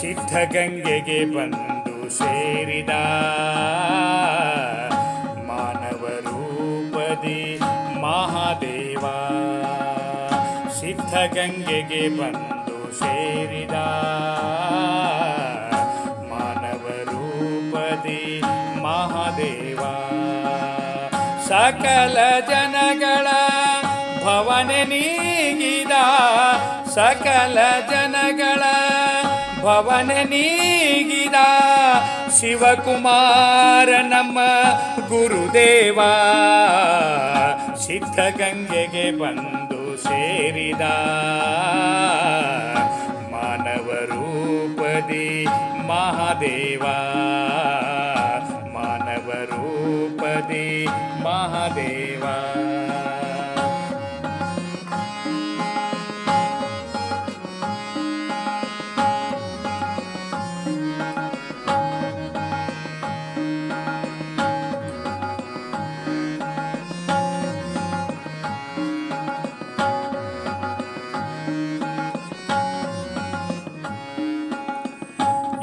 ಸಿದ್ಧಗಂಗೆಗೆ ಬಂದು ಸೇರಿದ ಮಾನವ ರೂಪದಿ ಮಹಾದೇವ. ಸಿದ್ಧಗಂಗೆಗೆ ಬಂದು ಸೇರಿದ ಮಾನವ ರೂಪದಿ ಮಹಾದೇವ. ಸಕಲ ಜನಗಳ ಭವನ ನೀಗಿದ ಸಕಲ ಜನಗಳ ಭವನೆ ನೀಗಿದ ಶಿವಕುಮಾರ ನಮ್ಮ ಗುರುದೇವ. ಸಿದ್ಧಗಂಗೆಗೆ ಬಂದು ಸೇರಿದ ಮಾನವ ರೂಪದಿ ಮಹಾದೇವ. ಮಾನವ ರೂಪದಿ ಮಹಾದೇವ.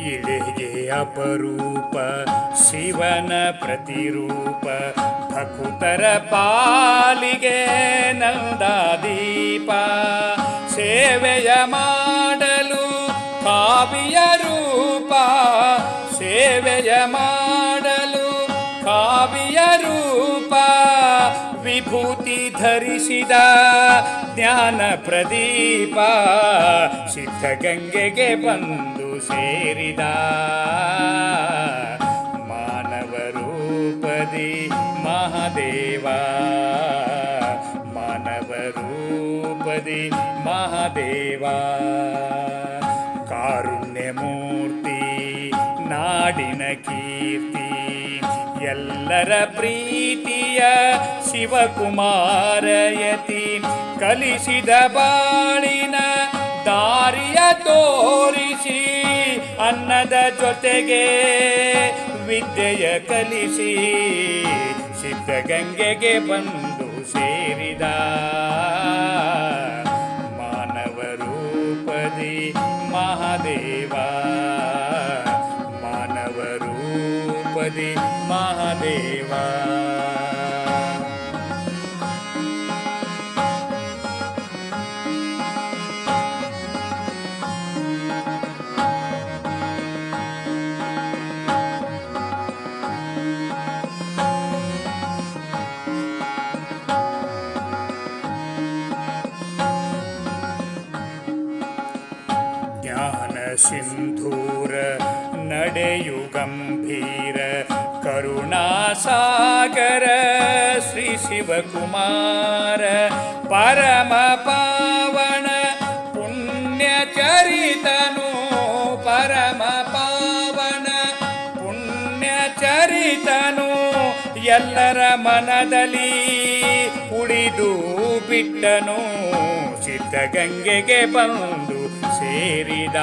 ಇಳೆಗೆ ಅಪರೂಪ, ಶಿವನ ಪ್ರತಿರೂಪ, ಭಕುತರ ಪಾಲಿಗೆ ನಂದಾದೀಪ. ಸೇವೆಯ ಮಾಡಲು ಕಾವಿಯ ರೂಪ, ಸೇವೆಯ ಮಾಡಲು ಕಾವಿಯ ರೂಪ. ವಿಭೂತಿ ಧರಿಸಿದ ಜ್ಞಾನ ಪ್ರದೀಪ, ಸಿದ್ಧಗಂಗೆಗೆ ಬಂದು ಸೇರಿದ. ಮಾನವ ರೂಪದಿ ಮಹಾದೇವ. ಮಾನವ ರೂಪದಿ ಮಹಾದೇವ. ಕಾರುಣ್ಯ ಮೂರ್ತಿ ನಾಡಿನ ಕೀರ್ತಿ, ಎಲ್ಲರ ಪ್ರೀತಿಯ ಶಿವಕುಮಾರಯತಿ ಕಲಿಸಿದ ಬಾಳಿನ ದಾರಿಯ ತೋರಿಸಿ ಅನ್ನದ ಜೊತೆಗೆ ವಿದ್ಯೆಯ ಕಲಿಸಿ ಸಿದ್ಧಗಂಗೆಗೆ ಬಂದು ಸೇರಿದ. ಮಾನವ ರೂಪದಿ ಮಹಾದೇವ. ಮಾನವ ರೂಪದಿ ಮಹಾದೇವ. सिन्धूर नडयुगम्भीर करुणासागर श्रीशिवकुमार परमपावन पुण्यचरितनु ಎಲ್ಲರ ಮನದಲ್ಲಿ ಉಳಿದು ಬಿಟ್ಟನು ಸಿದ್ಧಗಂಗೆಗೆ ಬಂದು ಸೇರಿದ.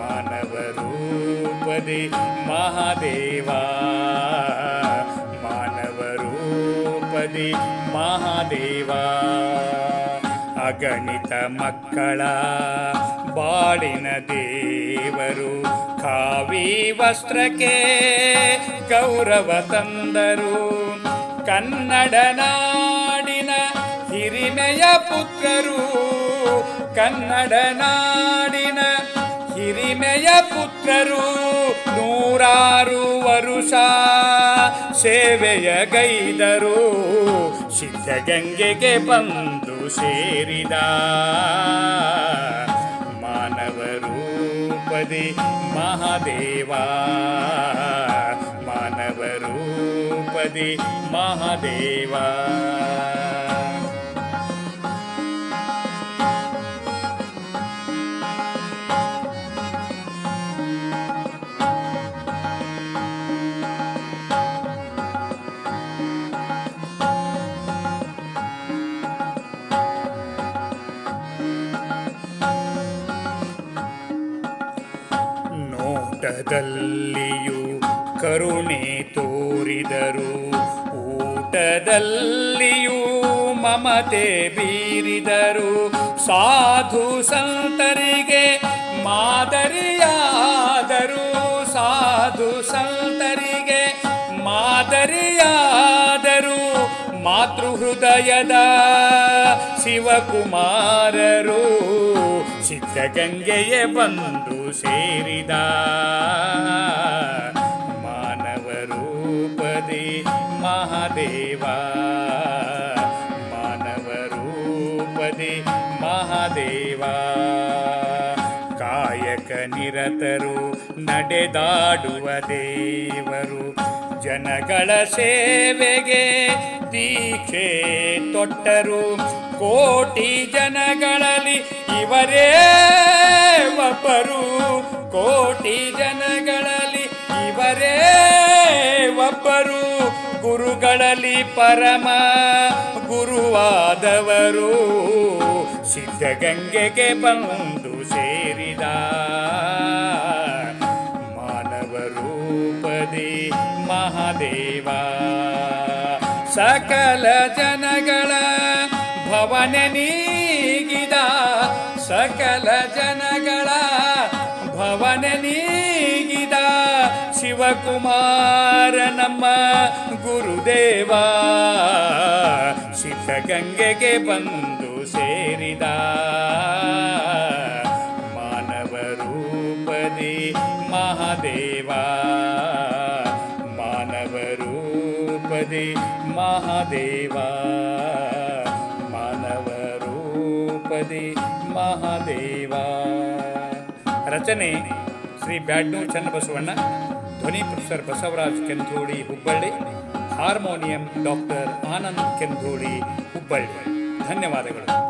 ಮಾನವ ರೂಪದೆ ಮಹಾದೇವ ಮಾನವ ರೂಪದೆ ಮಹಾದೇವ. ಅಗಣಿತ ಮಕ್ಕಳ ಬಾಳಿನ ದೇವರು ಕಾವಿ ವಸ್ತ್ರಕ್ಕೆ ಗೌರವ ತಂದರು. ಕನ್ನಡ ನಾಡಿನ ಹಿರಿಮೆಯ ಪುತ್ರರು ಕನ್ನಡ ನಾಡಿನ ಹಿರಿಮೆಯ ಪುತ್ರರು ನೂರಾರು ವರುಷ. ಸೇವೆಯ ಗೈದರು ಸಿದ್ಧಗಂಗೆಗೆ ಬಂದು ಸೇರಿದ. ಮಾನವ ರೂಪದಿ ಮಹಾದೇವ. ಮಾನವ ರೂಪದಿ ಮಹಾದೇವ. ನೋಟದಲ್ಲಿಯೂ ಕರುಣೆ ತೋರಿದರು. ಊಟದಲ್ಲಿಯೂ ಮಮತೆ ಬೀರಿದರು. ಸಾಧು ಸಂತರಿಗೆ ಮಾದರಿಯಾದರು. ಸಾಧು ಸಂತರಿಗೆ ಮಾದರಿಯಾದರು. ಮಾತೃಹೃದಯದ ಶಿವಕುಮಾರರು. ಸಿದ್ಧಗಂಗೆಯೇ ಬಂದು ಸೇರಿದ. ಮಾನವ ರೂಪದಿ ಮಹಾದೇವ. ಮಾನವ ರೂಪದಿ ಮಹಾದೇವ. ಕಾಯಕ ನಿರತರು ನಡೆದಾಡುವ ದೇವರು ಜನಗಳ ಸೇವೆಗೆ ದೀಕ್ಷೆ ತೊಟ್ಟರು. ಕೋಟಿ ಜನಗಳಲ್ಲಿ ಇವರೇ ಒಬ್ಬರು. ಕೋಟಿ ಜನಗಳಲ್ಲಿ ಇವರೇ ಒಬ್ಬರು. ಗುರುಗಳಲ್ಲಿ ಪರಮ ಗುರುವಾದವರು. ಸಿದ್ಧಗಂಗೆಗೆ ಬಂದು ಸೇರಿದ ಮಾನವ ರೂಪದಿ ಮಹಾದೇವ. ಸಕಲ ಜನಗಳ ಭವನ ನೀಗಿದ ಸಕಲ ಜನಗಳ ಭವನ ನೀಗಿದ ಶಿವಕುಮಾರ ನಮ್ಮ ಗುರುದೇವ. ಸಿದ್ಧಗಂಗೆಗೆ ಬಂದು ಸೇರಿದ ಮಾನವ ರೂಪದಿ ಮಹಾದೇವ. ಮಾನವ ರೂಪದಿ ಮಹಾದೇವ. ಮಹಾದೇವ ರಚನೆ ಶ್ರೀ ಬ್ಯಾಡ್ನೂರ್ ಚನ್ನಬಸವಣ್ಣ, ಧ್ವನಿ professor Basavaraj Kendholi Hubballi, harmonium doctor Anand Kendholi Hubballi. ಧನ್ಯವಾದಗಳು.